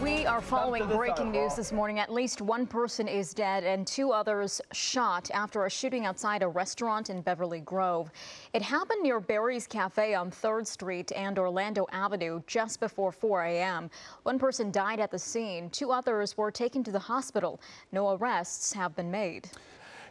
We are following breaking news this morning. At least one person is dead and two others shot after a shooting outside a restaurant in Beverly Grove. It happened near Berri's Cafe on 3rd Street and Orlando Avenue just before 4 a.m. One person died at the scene. Two others were taken to the hospital. No arrests have been made.